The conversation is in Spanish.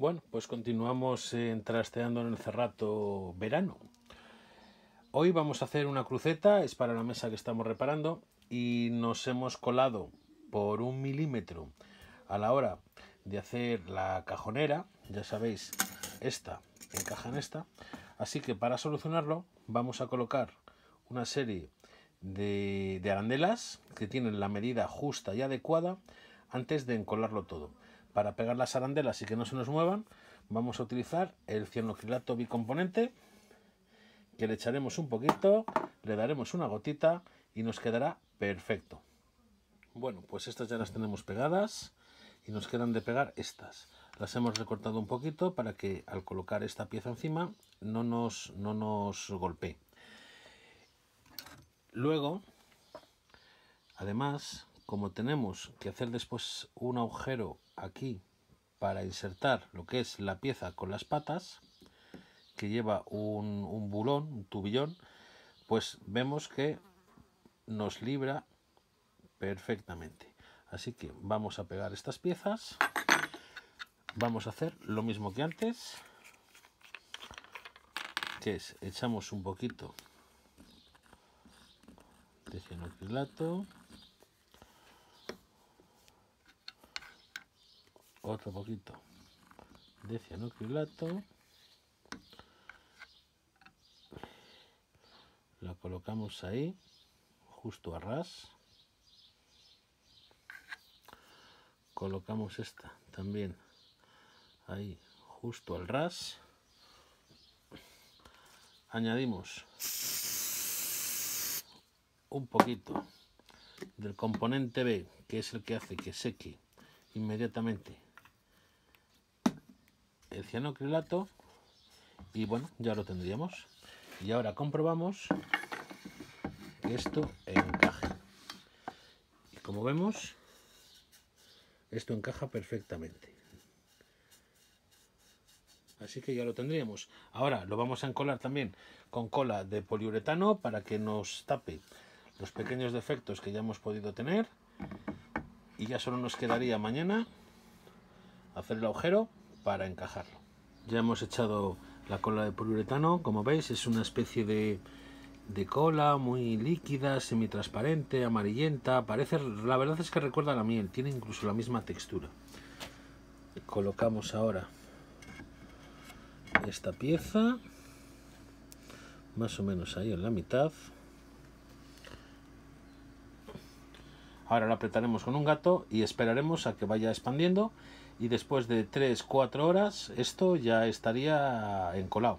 Bueno, pues continuamos eh, trasteando en el cerrato verano. Hoy vamos a hacer una cruceta, es para la mesa que estamos reparando y nos hemos colado por un milímetro a la hora de hacer la cajonera, ya sabéis, esta encaja en esta, así que para solucionarlo vamos a colocar una serie de, de arandelas que tienen la medida justa y adecuada antes de encolarlo todo. Para pegar las arandelas y que no se nos muevan, vamos a utilizar el cianocrilato bicomponente, que le echaremos un poquito, le daremos una gotita y nos quedará perfecto. Bueno, pues estas ya las tenemos pegadas y nos quedan de pegar estas. Las hemos recortado un poquito para que al colocar esta pieza encima no nos, no nos golpee. Luego, además, como tenemos que hacer después un agujero aquí para insertar lo que es la pieza con las patas, que lleva un, un bulón, un tubillón, pues vemos que nos libra perfectamente. Así que vamos a pegar estas piezas. Vamos a hacer lo mismo que antes, que es echamos un poquito de cianocrilato otro poquito de cianocrilato la colocamos ahí justo a ras. Colocamos esta también ahí justo al ras. Añadimos un poquito del componente B que es el que hace que seque inmediatamente el cianocrilato y bueno, ya lo tendríamos. Y ahora comprobamos que esto encaje. Y como vemos, esto encaja perfectamente. Así que ya lo tendríamos. Ahora lo vamos a encolar también con cola de poliuretano para que nos tape los pequeños defectos que ya hemos podido tener. Y ya solo nos quedaría mañana hacer el agujero para encajarlo. Ya hemos echado la cola de poliuretano, como veis es una especie de, de cola muy líquida, semitransparente, amarillenta, parece, la verdad es que recuerda a la miel, tiene incluso la misma textura. Colocamos ahora esta pieza, más o menos ahí en la mitad. Ahora la apretaremos con un gato y esperaremos a que vaya expandiendo y después de 3-4 horas esto ya estaría encolado.